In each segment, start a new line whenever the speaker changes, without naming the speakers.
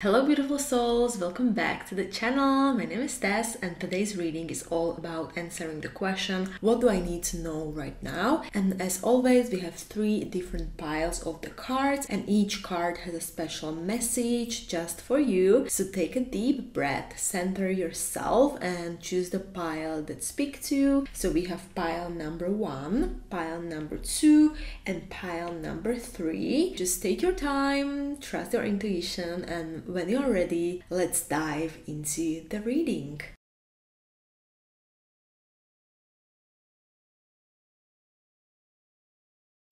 Hello beautiful souls, welcome back to the channel. My name is Tess and today's reading is all about answering the question what do I need to know right now? And as always we have three different piles of the cards and each card has a special message just for you. So take a deep breath, center yourself and choose the pile that speak to you. So we have pile number 1, pile number 2 and pile number 3. Just take your time, trust your intuition and when you're ready, let's dive into the reading.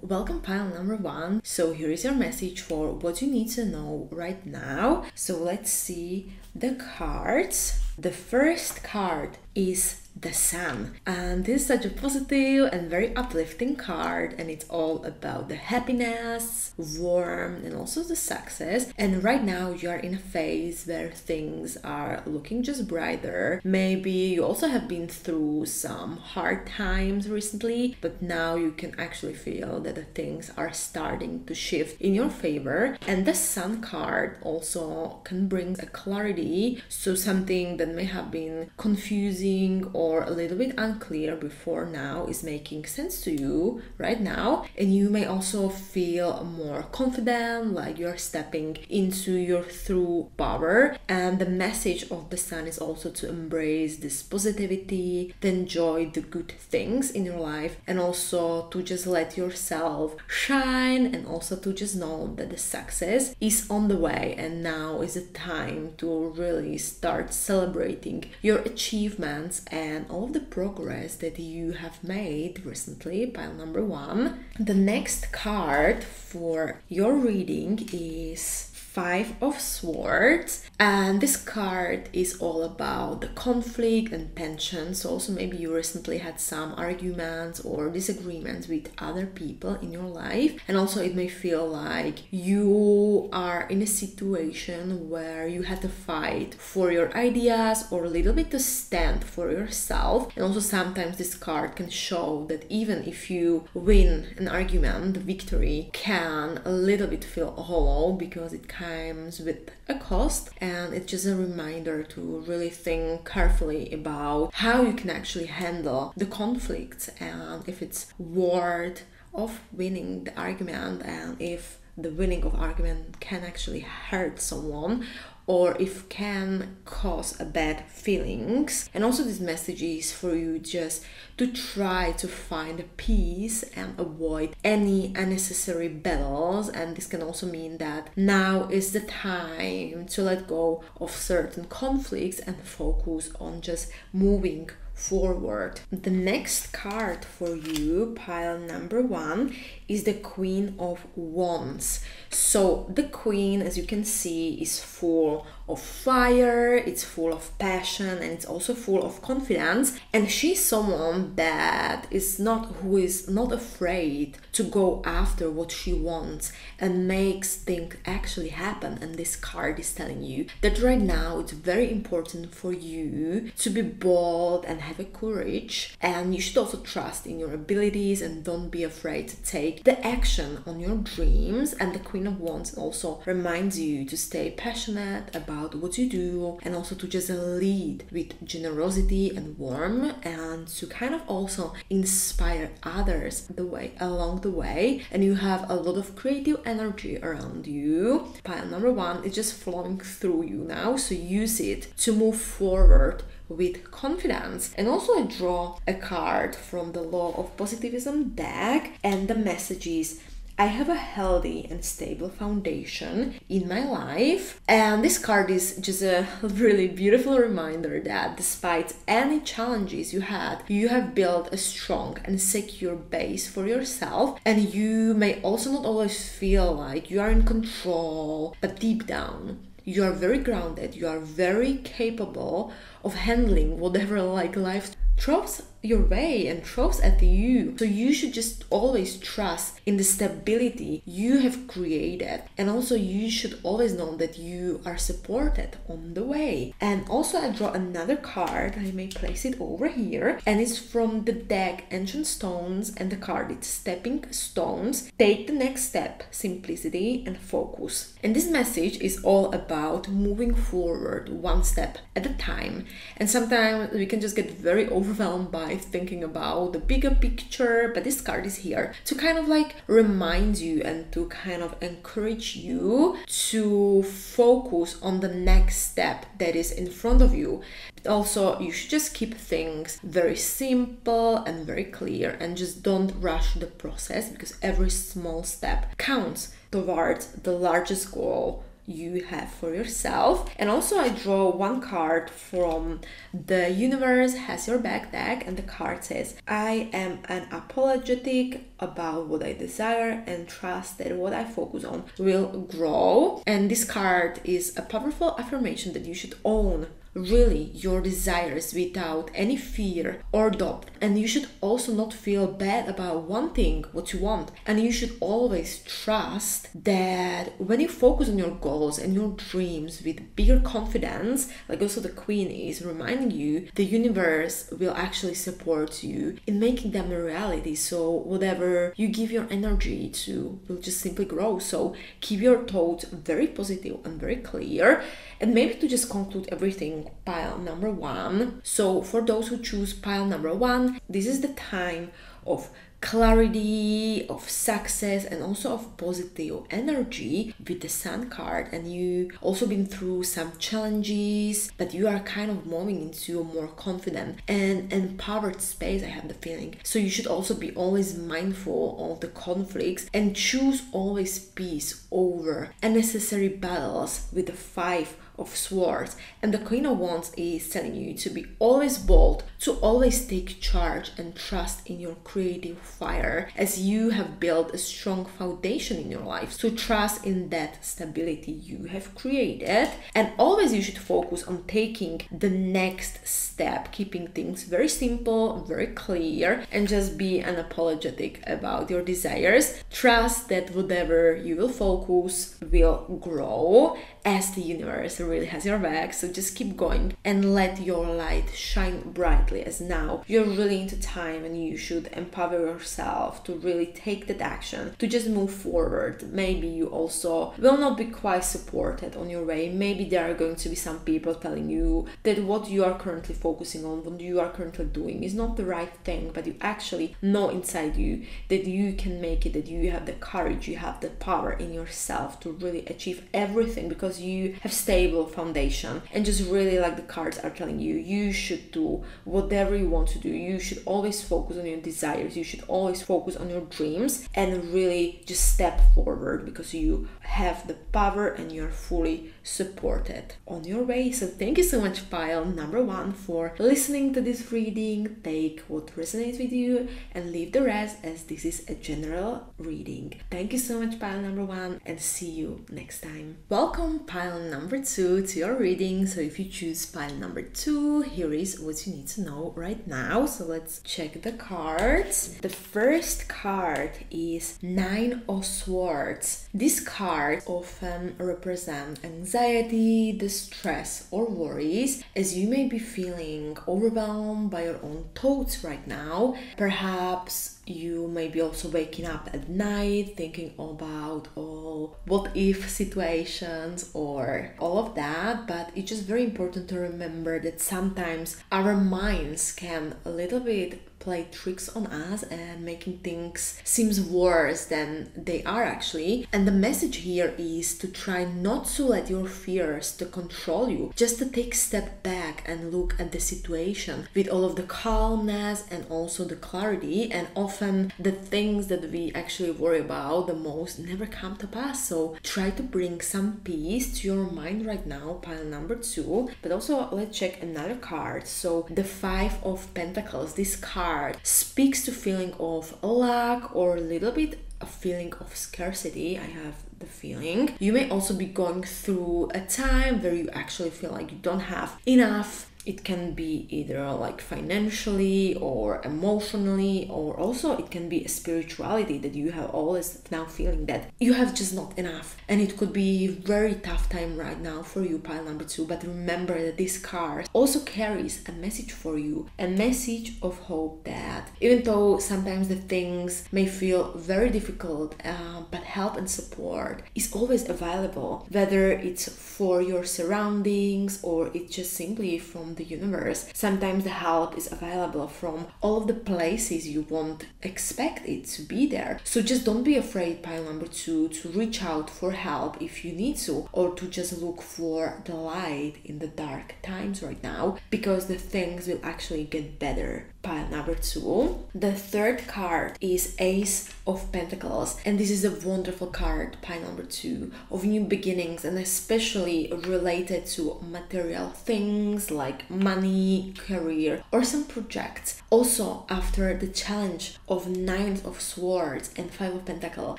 Welcome pile number one. So here is your message for what you need to know right now. So let's see the cards. The first card is the sun. And this is such a positive and very uplifting card and it's all about the happiness warmth and also the success. And right now you are in a phase where things are looking just brighter. Maybe you also have been through some hard times recently but now you can actually feel that the things are starting to shift in your favor. And the sun card also can bring a clarity. So something that may have been confusing or or a little bit unclear before now is making sense to you right now. And you may also feel more confident like you're stepping into your true power. And the message of the sun is also to embrace this positivity to enjoy the good things in your life and also to just let yourself shine and also to just know that the success is on the way. And now is the time to really start celebrating your achievements and and all of the progress that you have made recently, pile number one. The next card for your reading is Five of Swords, and this card is all about the conflict and tension. So, also, maybe you recently had some arguments or disagreements with other people in your life, and also it may feel like you are in a situation where you had to fight for your ideas or a little bit to stand for yourself. And also, sometimes this card can show that even if you win an argument, the victory can a little bit feel hollow because it can times with a cost and it's just a reminder to really think carefully about how you can actually handle the conflict and if it's worth of winning the argument and if the winning of argument can actually hurt someone or if can cause a bad feelings. And also this message is for you just to try to find peace and avoid any unnecessary battles. And this can also mean that now is the time to let go of certain conflicts and focus on just moving forward. The next card for you, pile number one, is the Queen of Wands. So the Queen, as you can see, is full of fire, it's full of passion, and it's also full of confidence. And she's someone that is not who is not afraid to go after what she wants and makes things actually happen. And this card is telling you that right now it's very important for you to be bold and have a courage, and you should also trust in your abilities and don't be afraid to take the action on your dreams. And the Queen of Wands also reminds you to stay passionate about about what you do and also to just lead with generosity and warmth and to kind of also inspire others the way along the way and you have a lot of creative energy around you pile number one is just flowing through you now so use it to move forward with confidence. And also, I draw a card from the Law of Positivism deck, and the message is I have a healthy and stable foundation in my life. And this card is just a really beautiful reminder that despite any challenges you had, you have built a strong and secure base for yourself. And you may also not always feel like you are in control, but deep down, you are very grounded, you are very capable of handling whatever like life throws your way and throws at you. So you should just always trust in the stability you have created. And also you should always know that you are supported on the way. And also I draw another card. I may place it over here. And it's from the deck Ancient Stones and the card it's Stepping Stones. Take the next step, simplicity and focus. And this message is all about moving forward one step at a time. And sometimes we can just get very overwhelmed by thinking about the bigger picture, but this card is here to kind of like remind you and to kind of encourage you to focus on the next step that is in front of you. Also, you should just keep things very simple and very clear and just don't rush the process because every small step counts towards the largest goal you have for yourself. And also, I draw one card from the universe has your back deck, and the card says, I am an apologetic about what I desire and trust that what I focus on will grow. And this card is a powerful affirmation that you should own really your desires without any fear or doubt. And you should also not feel bad about wanting what you want. And you should always trust that when you focus on your goals and your dreams with bigger confidence, like also the Queen is reminding you, the universe will actually support you in making them a reality. So whatever you give your energy to will just simply grow. So keep your thoughts very positive and very clear. And maybe to just conclude everything pile number one. So for those who choose pile number one, this is the time of clarity, of success, and also of positive energy with the Sun card. And you also been through some challenges, but you are kind of moving into a more confident and empowered space. I have the feeling. So you should also be always mindful of the conflicts and choose always peace over unnecessary battles with the five of swords and the queen of wands is telling you to be always bold to always take charge and trust in your creative fire as you have built a strong foundation in your life. So trust in that stability you have created and always you should focus on taking the next step keeping things very simple very clear and just be unapologetic about your desires. Trust that whatever you will focus will grow as the universe really has your back. So just keep going and let your light shine brightly as now you're really into time and you should empower yourself to really take that action to just move forward. Maybe you also will not be quite supported on your way. Maybe there are going to be some people telling you that what you are currently focusing on, what you are currently doing is not the right thing, but you actually know inside you that you can make it, that you have the courage, you have the power in yourself to really achieve everything because because you have stable foundation and just really like the cards are telling you you should do whatever you want to do. You should always focus on your desires. You should always focus on your dreams and really just step forward because you have the power and you're fully supported. On your way. So thank you so much pile number one for listening to this reading. Take what resonates with you and leave the rest as this is a general reading. Thank you so much pile number one and see you next time. Welcome pile number two to your reading. So if you choose pile number two, here is what you need to know right now. So let's check the cards. The first card is Nine of Swords. This card often represents anxiety, distress, or worries as you may be feeling overwhelmed by your own thoughts right now. Perhaps you may be also waking up at night thinking about all what if situations or all of that but it's just very important to remember that sometimes our minds can a little bit play tricks on us and making things seems worse than they are actually. And the message here is to try not to let your fears to control you. Just to take step back and look at the situation with all of the calmness and also the clarity. And often the things that we actually worry about the most never come to pass. So try to bring some peace to your mind right now pile number two. But also let's check another card. So the five of pentacles. This card speaks to feeling of lack or a little bit a feeling of scarcity. I have the feeling. You may also be going through a time where you actually feel like you don't have enough it can be either like financially or emotionally, or also it can be a spirituality that you have always now feeling that you have just not enough. And it could be very tough time right now for you, pile number two. But remember that this card also carries a message for you, a message of hope that even though sometimes the things may feel very difficult, uh, but help and support is always available, whether it's for your surroundings or it's just simply the universe. Sometimes the help is available from all of the places you won't expect it to be there. So just don't be afraid, pile number two, to reach out for help if you need to, or to just look for the light in the dark times right now, because the things will actually get better pile number two. The third card is Ace of Pentacles, and this is a wonderful card, pile number two, of new beginnings and especially related to material things like money, career, or some projects. Also, after the challenge of Nine of Swords and Five of Pentacles,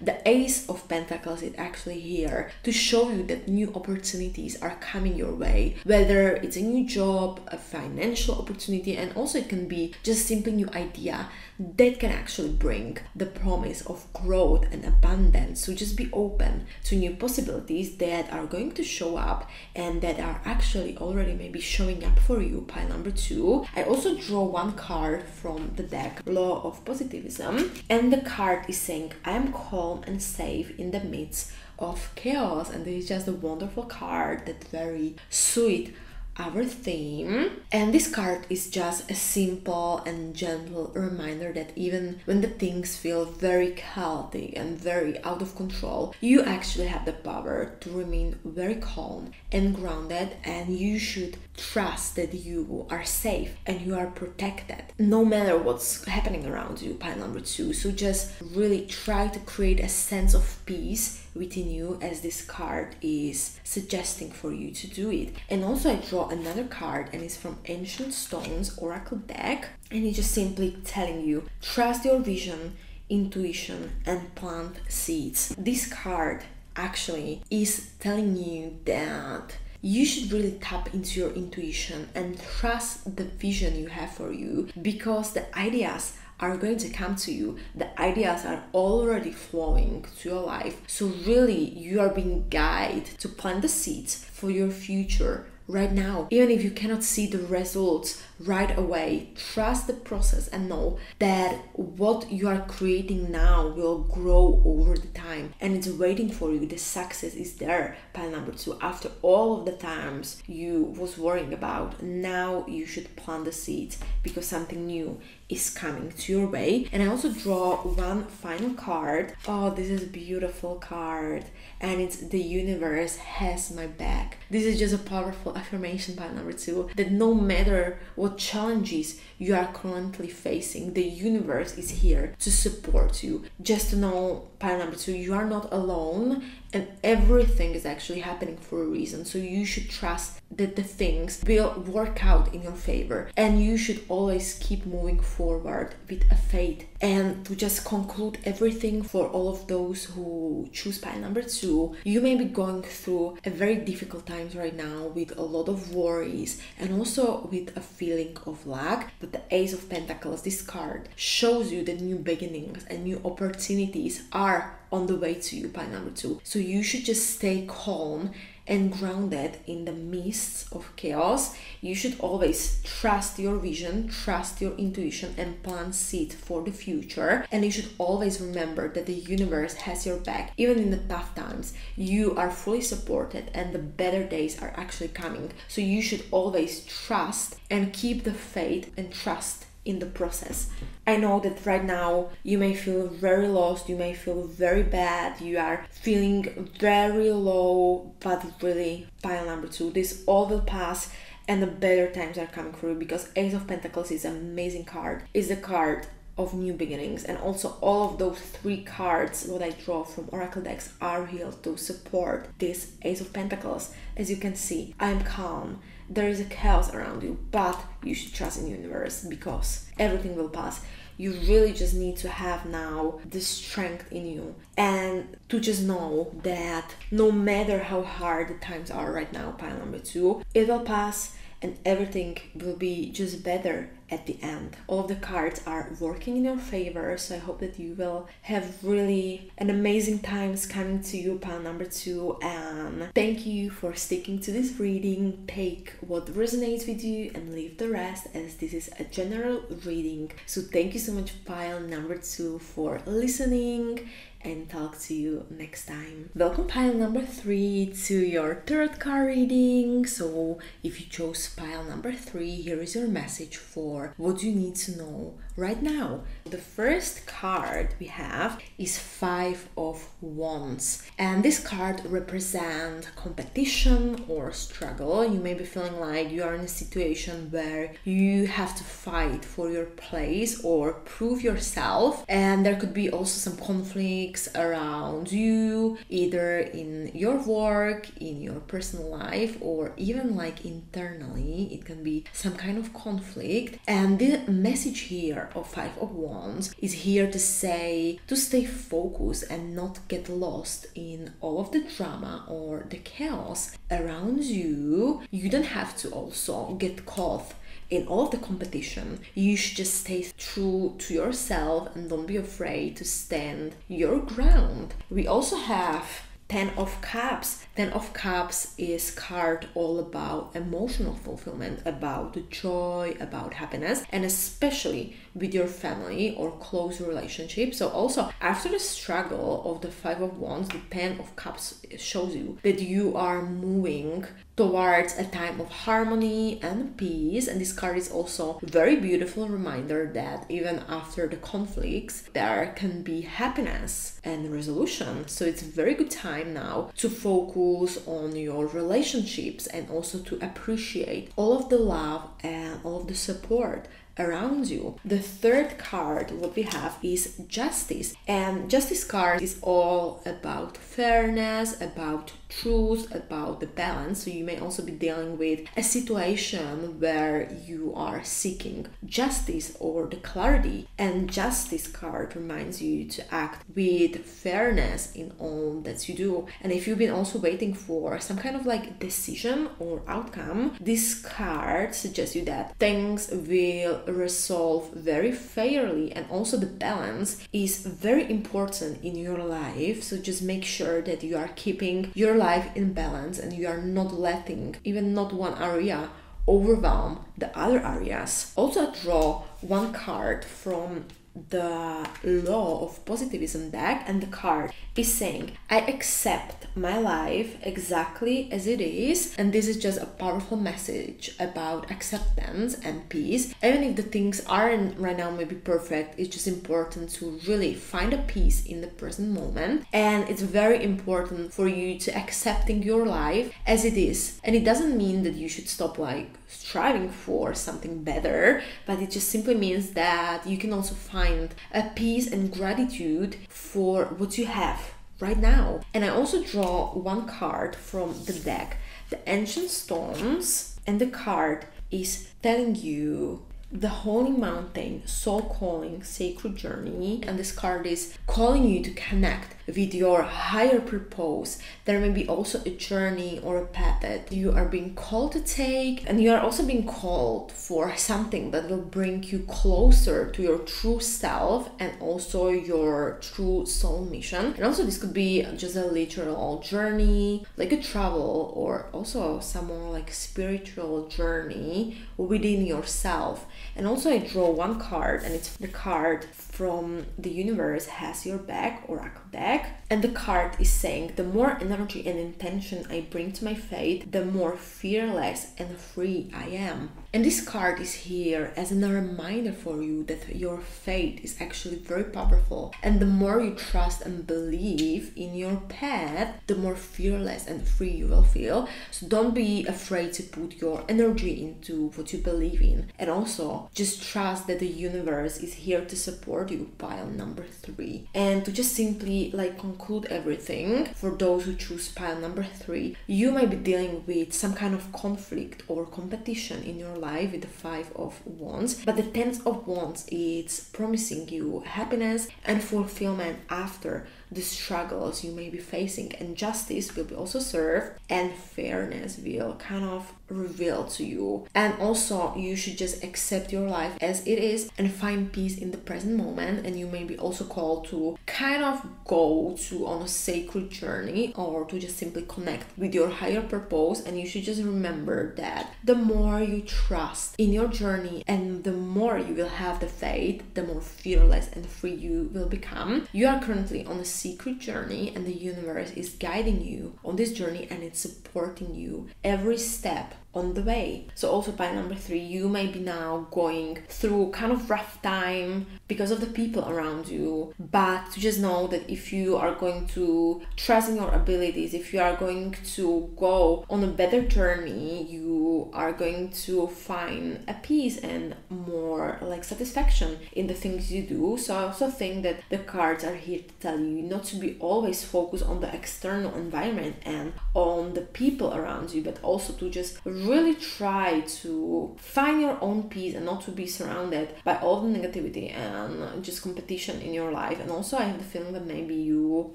the Ace of Pentacles is actually here to show you that new opportunities are coming your way, whether it's a new job, a financial opportunity, and also it can be just just simply new idea that can actually bring the promise of growth and abundance. So just be open to new possibilities that are going to show up and that are actually already maybe showing up for you. Pile number two. I also draw one card from the deck, Law of Positivism, and the card is saying, I am calm and safe in the midst of chaos. And this is just a wonderful card that very sweet our theme. And this card is just a simple and gentle reminder that even when the things feel very chaotic and very out of control, you actually have the power to remain very calm and grounded, and you should trust that you are safe and you are protected no matter what's happening around you. Pile number two. So just really try to create a sense of peace within you as this card is suggesting for you to do it. And also I draw another card and it's from Ancient Stones Oracle deck and it's just simply telling you trust your vision, intuition and plant seeds. This card actually is telling you that you should really tap into your intuition and trust the vision you have for you because the ideas are going to come to you. The ideas are already flowing to your life. So, really, you are being guided to plant the seeds for your future right now. Even if you cannot see the results right away, trust the process and know that what you are creating now will grow over the time and it's waiting for you. The success is there. Pile number two. After all of the times you was worrying about, now you should plant the seeds because something new is coming to your way. And I also draw one final card. Oh, this is a beautiful card. And it's the universe has my back. This is just a powerful affirmation by number two that no matter what challenges you are currently facing, the universe is here to support you. Just to know, pile number two, you are not alone and everything is actually happening for a reason. So you should trust that the things will work out in your favor and you should always keep moving forward with a faith. And to just conclude everything for all of those who choose pile number two, you may be going through a very difficult times right now with a lot of worries and also with a feeling of lack. But the Ace of Pentacles, this card, shows you that new beginnings and new opportunities are on the way to you by number two. So you should just stay calm and grounded in the midst of chaos. You should always trust your vision, trust your intuition, and plant seed for the future. And you should always remember that the universe has your back. Even in the tough times, you are fully supported and the better days are actually coming. So you should always trust and keep the faith and trust in the process. I know that right now you may feel very lost, you may feel very bad, you are feeling very low, but really, pile number two, this all will pass and the better times are coming for you because Ace of Pentacles is an amazing card. It's a card of new beginnings and also all of those three cards what I draw from oracle decks are here to support this ace of pentacles as you can see I'm calm there is a chaos around you, but you should trust in the universe because everything will pass. You really just need to have now the strength in you and to just know that no matter how hard the times are right now, pile number two, it will pass and everything will be just better at the end. All of the cards are working in your favor, so I hope that you will have really an amazing times coming to you pile number two. And thank you for sticking to this reading. Take what resonates with you and leave the rest, as this is a general reading. So thank you so much, pile number two, for listening and talk to you next time. Welcome pile number three to your third card reading. So if you chose pile number three, here is your message for what you need to know right now. The first card we have is Five of Wands, and this card represents competition or struggle. You may be feeling like you are in a situation where you have to fight for your place or prove yourself, and there could be also some conflicts around you, either in your work, in your personal life, or even like internally. It can be some kind of conflict, and the message here of Five of Wands is here to say to stay focused and not get lost in all of the drama or the chaos around you. You don't have to also get caught in all of the competition, you should just stay true to yourself and don't be afraid to stand your ground. We also have Ten of Cups. Ten of Cups is card all about emotional fulfillment, about joy, about happiness, and especially with your family or close relationship. So also after the struggle of the Five of Wands, the Ten of Cups shows you that you are moving towards a time of harmony and peace. And this card is also a very beautiful reminder that even after the conflicts, there can be happiness and resolution. So it's a very good time now to focus on your relationships and also to appreciate all of the love and all of the support around you. The third card, what we have is justice. And justice card is all about fairness, about truth, about the balance. So you may also be dealing with a situation where you are seeking justice or the clarity. And justice card reminds you to act with fairness in all that you do. And if you've been also waiting for some kind of like decision or outcome, this card suggests you that things will resolve very fairly and also the balance is very important in your life. So just make sure that you are keeping your life in balance and you are not letting even not one area overwhelm the other areas. Also draw one card from the law of positivism deck and the card is saying i accept my life exactly as it is and this is just a powerful message about acceptance and peace. Even if the things aren't right now maybe perfect it's just important to really find a peace in the present moment. And it's very important for you to accepting your life as it is. And it doesn't mean that you should stop like striving for something better but it just simply means that you can also find a peace and gratitude for what you have right now. And I also draw one card from the deck, the Ancient Stones, and the card is telling you the holy mountain, soul calling, sacred journey, and this card is calling you to connect with your higher purpose. There may be also a journey or a path that you are being called to take, and you are also being called for something that will bring you closer to your true self and also your true soul mission. And also, this could be just a literal journey, like a travel, or also some more like spiritual journey within yourself. And also, I draw one card, and it's the card from the universe has your back, oracle deck. And the card is saying the more energy and intention I bring to my faith, the more fearless and free I am. And this card is here as a reminder for you that your faith is actually very powerful. And the more you trust and believe in your path, the more fearless and free you will feel. So don't be afraid to put your energy into what you believe in. And also just trust that the universe is here to support you, pile number three. And to just simply like conclude everything, for those who choose pile number three, you might be dealing with some kind of conflict or competition in your life with the five of wands. But the ten of wands is promising you happiness and fulfillment after the struggles you may be facing. And justice will be also served and fairness will kind of reveal to you. And also you should just accept your life as it is and find peace in the present moment. And you may be also called to kind of go to on a sacred journey or to just simply connect with your higher purpose. And you should just remember that the more you trust in your journey and the more you will have the faith the more fearless and free you will become. You are currently on a secret journey and the universe is guiding you on this journey and it's supporting you every step on the way. So also by number three, you may be now going through kind of rough time because of the people around you. But to just know that if you are going to trust in your abilities, if you are going to go on a better journey, you are going to find a peace and more like satisfaction in the things you do. So I also think that the cards are here to tell you not to be always focused on the external environment and on the people around you, but also to just really try to find your own peace and not to be surrounded by all the negativity and just competition in your life. And also, I have the feeling that maybe you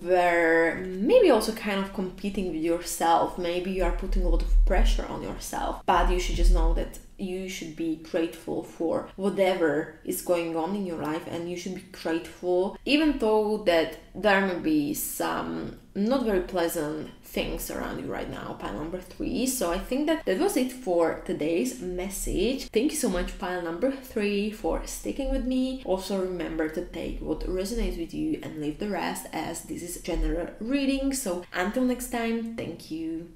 were maybe also kind of competing with yourself. Maybe you are putting a lot of pressure on yourself, but you should just know that you should be grateful for whatever is going on in your life and you should be grateful even though that there may be some not very pleasant things around you right now pile number three. So i think that that was it for today's message. Thank you so much pile number three for sticking with me. Also remember to take what resonates with you and leave the rest as this is general reading. So until next time thank you